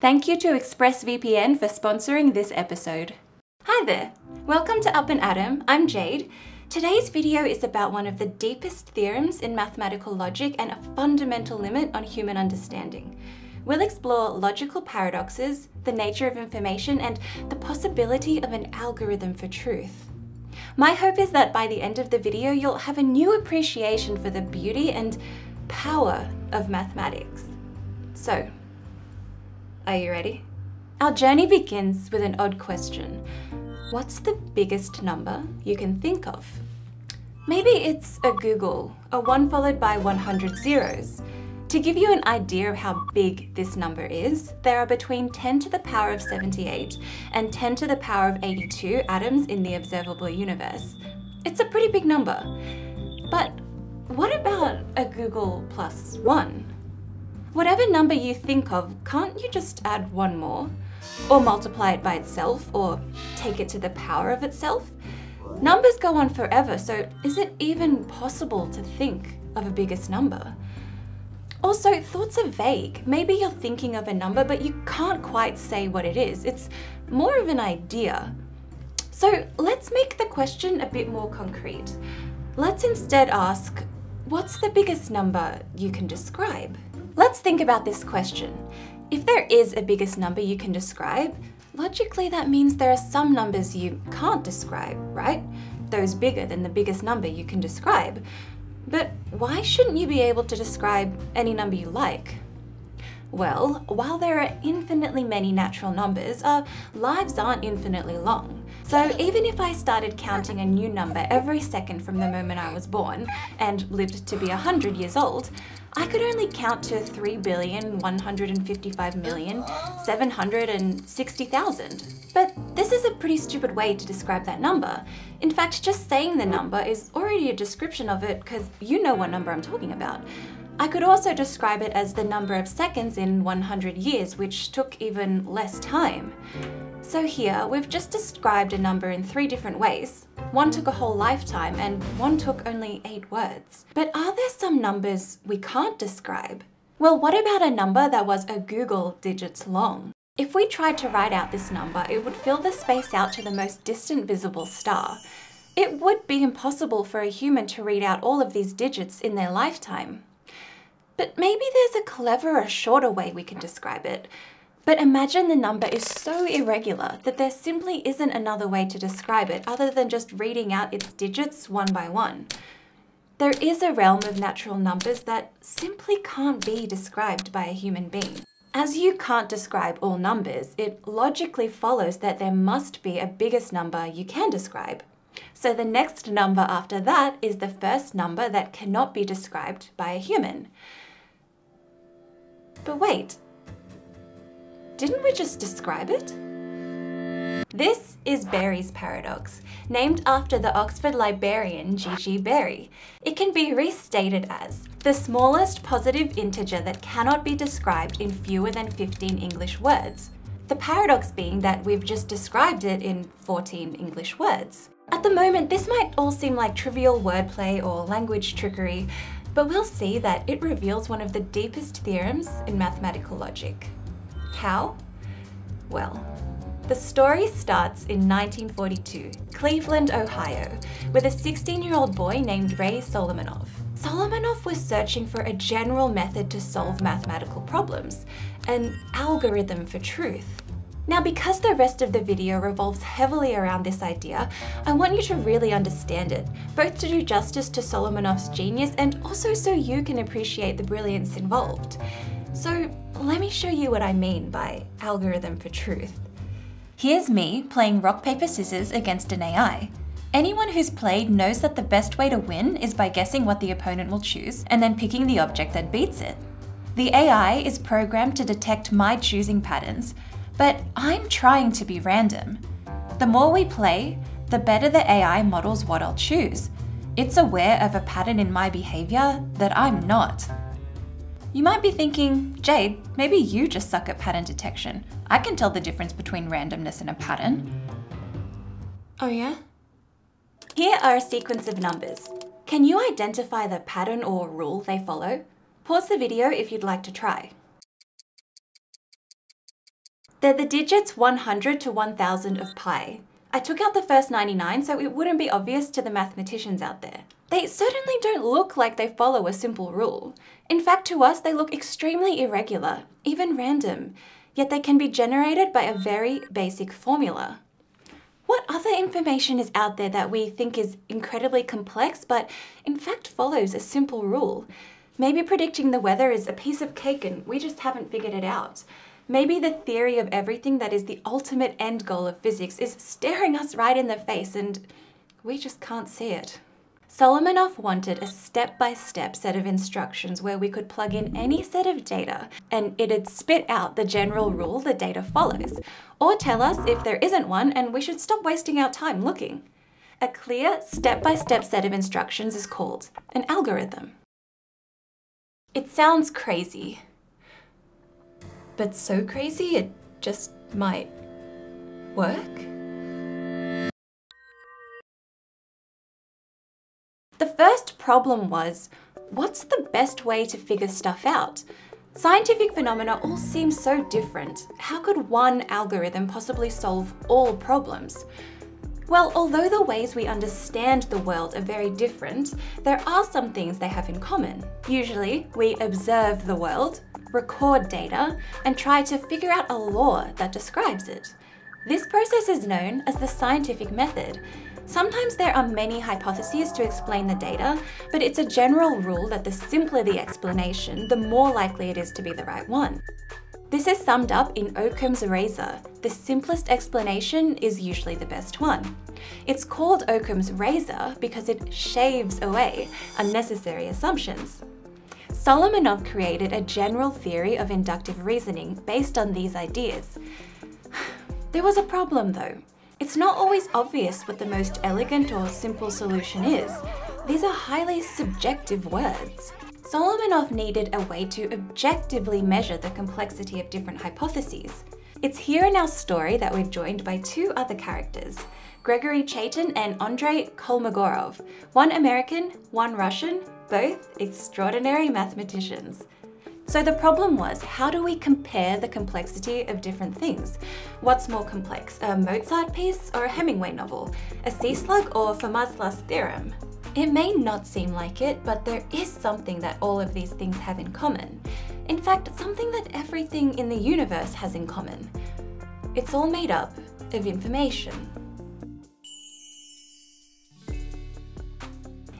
Thank you to ExpressVPN for sponsoring this episode. Hi there, welcome to Up and Atom, I'm Jade. Today's video is about one of the deepest theorems in mathematical logic and a fundamental limit on human understanding. We'll explore logical paradoxes, the nature of information, and the possibility of an algorithm for truth. My hope is that by the end of the video, you'll have a new appreciation for the beauty and power of mathematics. So, are you ready? Our journey begins with an odd question. What's the biggest number you can think of? Maybe it's a googol, a 1 followed by 100 zeros. To give you an idea of how big this number is, there are between 10 to the power of 78 and 10 to the power of 82 atoms in the observable universe. It's a pretty big number. But what about a googol plus 1? Whatever number you think of, can't you just add one more? Or multiply it by itself, or take it to the power of itself? Numbers go on forever, so is it even possible to think of a biggest number? Also, thoughts are vague. Maybe you're thinking of a number, but you can't quite say what it is. It's more of an idea. So let's make the question a bit more concrete. Let's instead ask, what's the biggest number you can describe? Let's think about this question. If there is a biggest number you can describe, logically that means there are some numbers you can't describe, right? Those bigger than the biggest number you can describe. But why shouldn't you be able to describe any number you like? Well, while there are infinitely many natural numbers, our lives aren't infinitely long. So even if I started counting a new number every second from the moment I was born and lived to be 100 years old, I could only count to 3,155,760,000. But this is a pretty stupid way to describe that number. In fact, just saying the number is already a description of it because you know what number I'm talking about. I could also describe it as the number of seconds in 100 years, which took even less time. So here, we've just described a number in three different ways. One took a whole lifetime and one took only eight words. But are there some numbers we can't describe? Well, what about a number that was a googol digits long? If we tried to write out this number, it would fill the space out to the most distant visible star. It would be impossible for a human to read out all of these digits in their lifetime. But maybe there's a cleverer, shorter way we can describe it. But imagine the number is so irregular that there simply isn't another way to describe it other than just reading out its digits one by one. There is a realm of natural numbers that simply can't be described by a human being. As you can't describe all numbers, it logically follows that there must be a biggest number you can describe. So the next number after that is the first number that cannot be described by a human. But wait, didn't we just describe it? This is Berry's paradox, named after the Oxford librarian G.G. Berry. It can be restated as the smallest positive integer that cannot be described in fewer than 15 English words. The paradox being that we've just described it in 14 English words. At the moment, this might all seem like trivial wordplay or language trickery, but we'll see that it reveals one of the deepest theorems in mathematical logic. How? Well, the story starts in 1942, Cleveland, Ohio, with a 16-year-old boy named Ray Solomonoff. Solomonoff was searching for a general method to solve mathematical problems, an algorithm for truth. Now, because the rest of the video revolves heavily around this idea, I want you to really understand it, both to do justice to Solomonoff's genius and also so you can appreciate the brilliance involved. So let me show you what I mean by algorithm for truth. Here's me playing rock, paper, scissors against an AI. Anyone who's played knows that the best way to win is by guessing what the opponent will choose and then picking the object that beats it. The AI is programmed to detect my choosing patterns, but I'm trying to be random. The more we play, the better the AI models what I'll choose. It's aware of a pattern in my behavior that I'm not. You might be thinking, Jade, maybe you just suck at pattern detection. I can tell the difference between randomness and a pattern. Oh yeah? Here are a sequence of numbers. Can you identify the pattern or rule they follow? Pause the video if you'd like to try. They're the digits 100 to 1000 of pi. I took out the first 99 so it wouldn't be obvious to the mathematicians out there. They certainly don't look like they follow a simple rule. In fact, to us, they look extremely irregular, even random, yet they can be generated by a very basic formula. What other information is out there that we think is incredibly complex, but in fact follows a simple rule? Maybe predicting the weather is a piece of cake and we just haven't figured it out. Maybe the theory of everything that is the ultimate end goal of physics is staring us right in the face and we just can't see it. Solomonoff wanted a step-by-step -step set of instructions where we could plug in any set of data and it'd spit out the general rule the data follows, or tell us if there isn't one and we should stop wasting our time looking. A clear step-by-step -step set of instructions is called an algorithm. It sounds crazy, but so crazy it just might work? The first problem was, what's the best way to figure stuff out? Scientific phenomena all seem so different. How could one algorithm possibly solve all problems? Well, although the ways we understand the world are very different, there are some things they have in common. Usually, we observe the world, record data, and try to figure out a law that describes it. This process is known as the scientific method, Sometimes there are many hypotheses to explain the data, but it's a general rule that the simpler the explanation, the more likely it is to be the right one. This is summed up in Occam's razor. The simplest explanation is usually the best one. It's called Occam's razor because it shaves away unnecessary assumptions. Solomonoff created a general theory of inductive reasoning based on these ideas. There was a problem though. It's not always obvious what the most elegant or simple solution is. These are highly subjective words. Solomonoff needed a way to objectively measure the complexity of different hypotheses. It's here in our story that we're joined by two other characters, Gregory Chaitin and Andrei Kolmogorov, one American, one Russian, both extraordinary mathematicians. So the problem was, how do we compare the complexity of different things? What's more complex, a Mozart piece or a Hemingway novel? A sea slug or Fermat's last theorem? It may not seem like it, but there is something that all of these things have in common. In fact, something that everything in the universe has in common. It's all made up of information.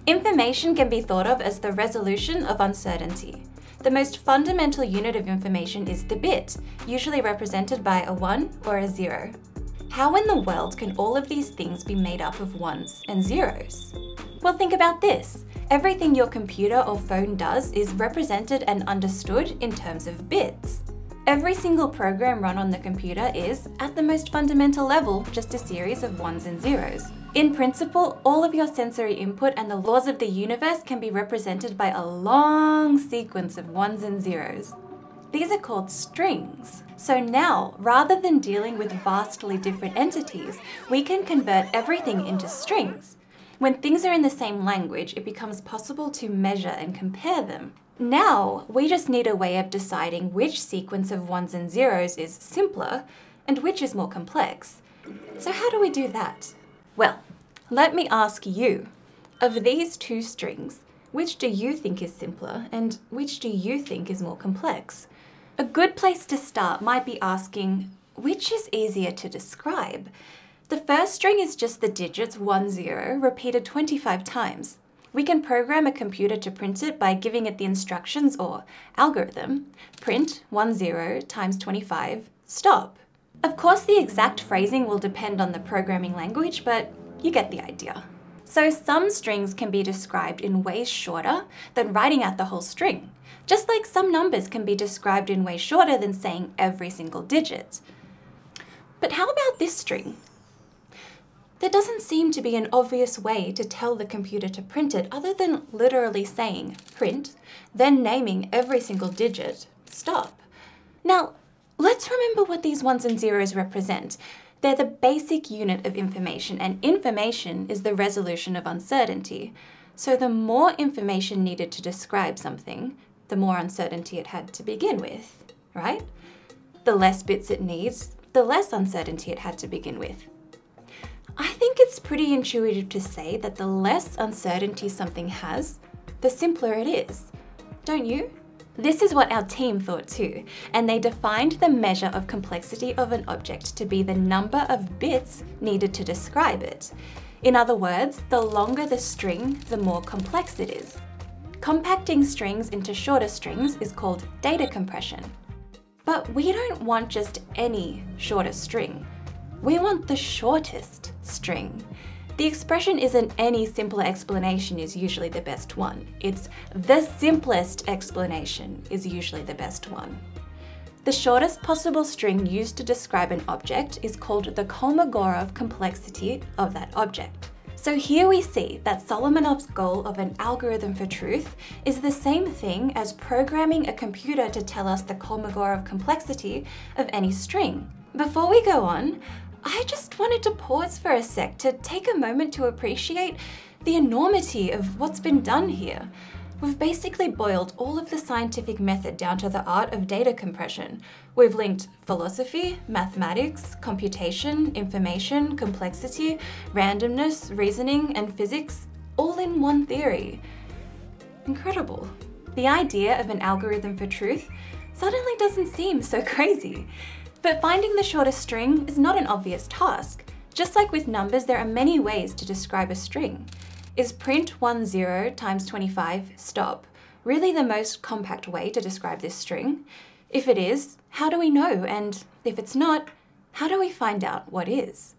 Information can be thought of as the resolution of uncertainty. The most fundamental unit of information is the bit, usually represented by a 1 or a 0. How in the world can all of these things be made up of ones and zeros? Well, think about this. Everything your computer or phone does is represented and understood in terms of bits. Every single program run on the computer is, at the most fundamental level, just a series of ones and zeros. In principle, all of your sensory input and the laws of the universe can be represented by a long sequence of ones and zeros. These are called strings. So now, rather than dealing with vastly different entities, we can convert everything into strings. When things are in the same language, it becomes possible to measure and compare them. Now, we just need a way of deciding which sequence of ones and zeros is simpler and which is more complex. So how do we do that? Well, let me ask you, of these two strings, which do you think is simpler and which do you think is more complex? A good place to start might be asking, which is easier to describe? The first string is just the digits 1, 0 repeated 25 times. We can program a computer to print it by giving it the instructions or algorithm, print 10 times 25, stop. Of course, the exact phrasing will depend on the programming language, but you get the idea. So some strings can be described in ways shorter than writing out the whole string, just like some numbers can be described in ways shorter than saying every single digit. But how about this string? There doesn't seem to be an obvious way to tell the computer to print it other than literally saying print, then naming every single digit, stop. Now, let's remember what these ones and zeros represent. They're the basic unit of information, and information is the resolution of uncertainty. So the more information needed to describe something, the more uncertainty it had to begin with, right? the less bits it needs, the less uncertainty it had to begin with. I think it's pretty intuitive to say that the less uncertainty something has, the simpler it is. Don't you? This is what our team thought too, and they defined the measure of complexity of an object to be the number of bits needed to describe it. In other words, the longer the string, the more complex it is. Compacting strings into shorter strings is called data compression. But we don't want just any shorter string. We want the shortest string. The expression isn't any simpler explanation is usually the best one. It's the simplest explanation is usually the best one. The shortest possible string used to describe an object is called the Kolmogorov complexity of that object. So here we see that Solomonoff's goal of an algorithm for truth is the same thing as programming a computer to tell us the Kolmogorov complexity of any string. Before we go on, I just wanted to pause for a sec to take a moment to appreciate the enormity of what's been done here. We've basically boiled all of the scientific method down to the art of data compression. We've linked philosophy, mathematics, computation, information, complexity, randomness, reasoning, and physics all in one theory. Incredible. The idea of an algorithm for truth suddenly doesn't seem so crazy. But finding the shortest string is not an obvious task. Just like with numbers, there are many ways to describe a string. Is print 10 times 25 stop really the most compact way to describe this string? If it is, how do we know? And if it's not, how do we find out what is?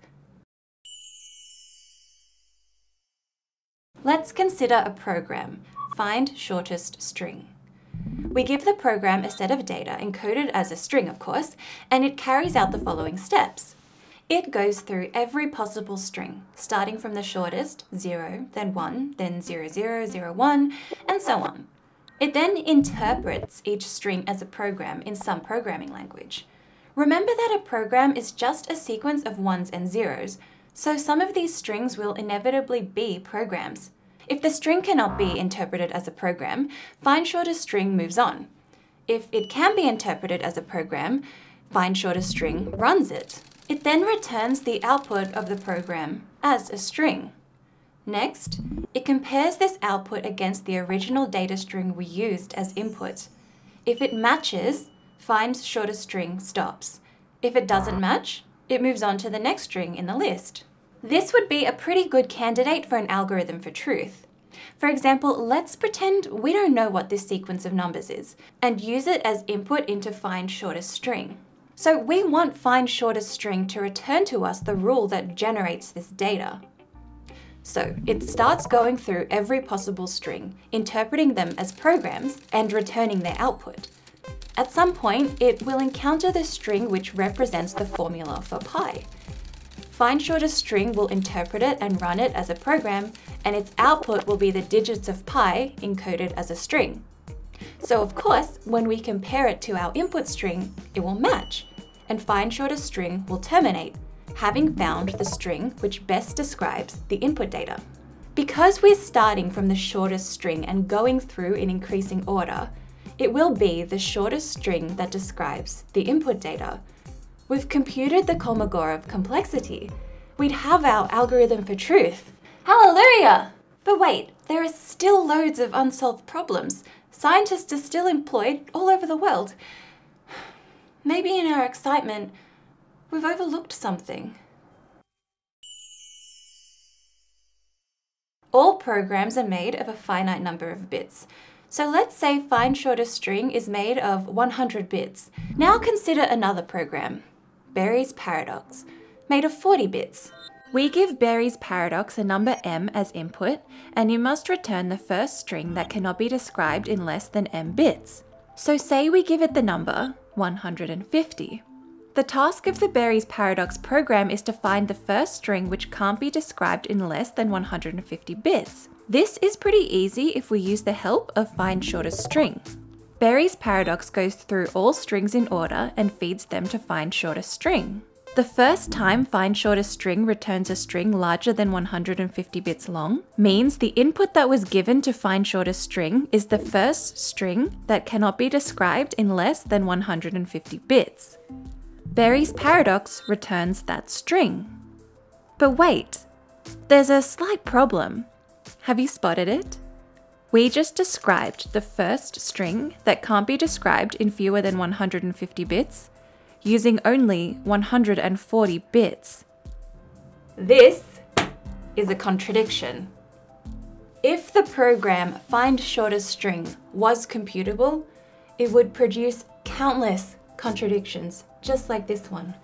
Let's consider a program, find shortest string. We give the program a set of data encoded as a string, of course, and it carries out the following steps. It goes through every possible string, starting from the shortest, 0, then 1, then 0, 0, 0, 1, and so on. It then interprets each string as a program in some programming language. Remember that a program is just a sequence of ones and zeros, so some of these strings will inevitably be programs. If the string cannot be interpreted as a program, find shortest string moves on. If it can be interpreted as a program, find shortest string runs it. It then returns the output of the program as a string. Next, it compares this output against the original data string we used as input. If it matches, find shortest string stops. If it doesn't match, it moves on to the next string in the list. This would be a pretty good candidate for an algorithm for truth. For example, let's pretend we don't know what this sequence of numbers is and use it as input into find shortest string. So we want find shortest string to return to us the rule that generates this data. So it starts going through every possible string, interpreting them as programs and returning their output. At some point, it will encounter the string which represents the formula for pi. Find shortest string will interpret it and run it as a program, and its output will be the digits of pi encoded as a string. So of course, when we compare it to our input string, it will match, and find shortest string will terminate, having found the string which best describes the input data. Because we're starting from the shortest string and going through in increasing order, it will be the shortest string that describes the input data, We've computed the Kolmogorov complexity. We'd have our algorithm for truth. Hallelujah! But wait, there are still loads of unsolved problems. Scientists are still employed all over the world. Maybe in our excitement, we've overlooked something. All programs are made of a finite number of bits. So let's say find shortest string is made of 100 bits. Now consider another program. Berry's paradox, made of 40 bits. We give Berry's paradox a number m as input, and you must return the first string that cannot be described in less than m bits. So say we give it the number 150. The task of the Berry's paradox program is to find the first string which can't be described in less than 150 bits. This is pretty easy if we use the help of find shortest string. Berry's paradox goes through all strings in order and feeds them to find shortest string. The first time find shortest string returns a string larger than 150 bits long means the input that was given to find shortest string is the first string that cannot be described in less than 150 bits. Berry's paradox returns that string. But wait, there's a slight problem. Have you spotted it? We just described the first string that can't be described in fewer than 150 bits using only 140 bits. This is a contradiction. If the program find shortest string was computable, it would produce countless contradictions, just like this one.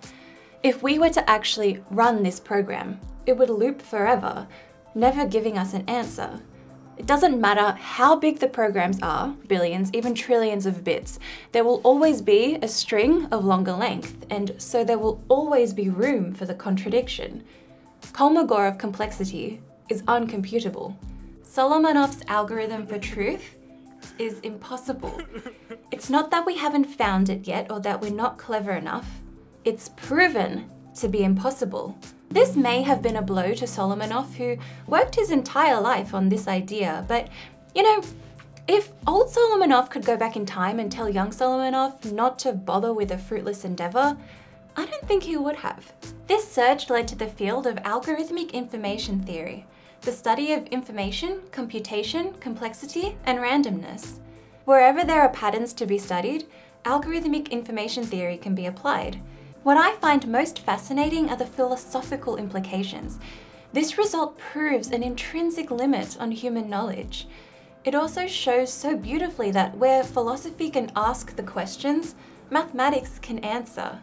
If we were to actually run this program, it would loop forever, never giving us an answer. It doesn't matter how big the programs are, billions, even trillions of bits, there will always be a string of longer length, and so there will always be room for the contradiction. Kolmogorov complexity is uncomputable. Solomonoff's algorithm for truth is impossible. It's not that we haven't found it yet or that we're not clever enough. It's proven to be impossible. This may have been a blow to Solomonoff, who worked his entire life on this idea, but you know, if old Solomonoff could go back in time and tell young Solomonoff not to bother with a fruitless endeavor, I don't think he would have. This search led to the field of algorithmic information theory, the study of information, computation, complexity, and randomness. Wherever there are patterns to be studied, algorithmic information theory can be applied, what I find most fascinating are the philosophical implications. This result proves an intrinsic limit on human knowledge. It also shows so beautifully that where philosophy can ask the questions, mathematics can answer.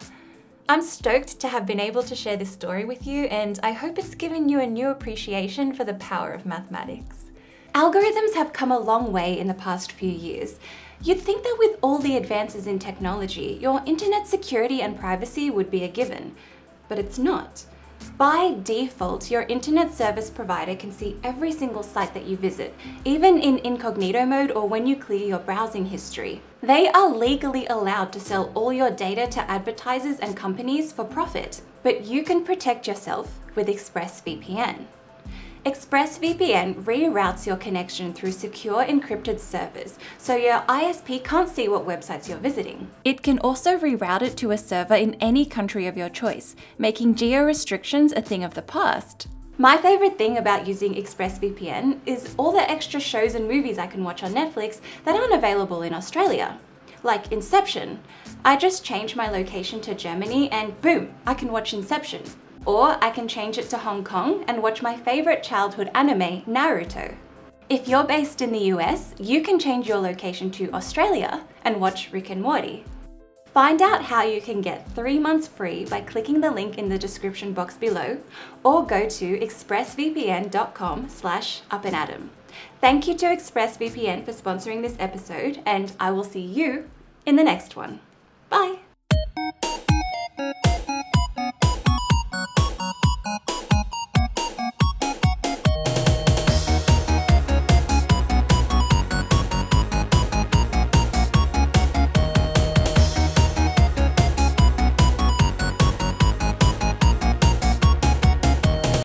I'm stoked to have been able to share this story with you, and I hope it's given you a new appreciation for the power of mathematics. Algorithms have come a long way in the past few years, You'd think that with all the advances in technology, your internet security and privacy would be a given, but it's not. By default, your internet service provider can see every single site that you visit, even in incognito mode or when you clear your browsing history. They are legally allowed to sell all your data to advertisers and companies for profit, but you can protect yourself with ExpressVPN. ExpressVPN reroutes your connection through secure encrypted servers, so your ISP can't see what websites you're visiting. It can also reroute it to a server in any country of your choice, making geo-restrictions a thing of the past. My favourite thing about using ExpressVPN is all the extra shows and movies I can watch on Netflix that aren't available in Australia. Like Inception. I just change my location to Germany and boom, I can watch Inception. Or I can change it to Hong Kong and watch my favorite childhood anime, Naruto. If you're based in the US, you can change your location to Australia and watch Rick and Morty. Find out how you can get three months free by clicking the link in the description box below or go to expressvpn.com slash upndatom. Thank you to ExpressVPN for sponsoring this episode and I will see you in the next one. Bye!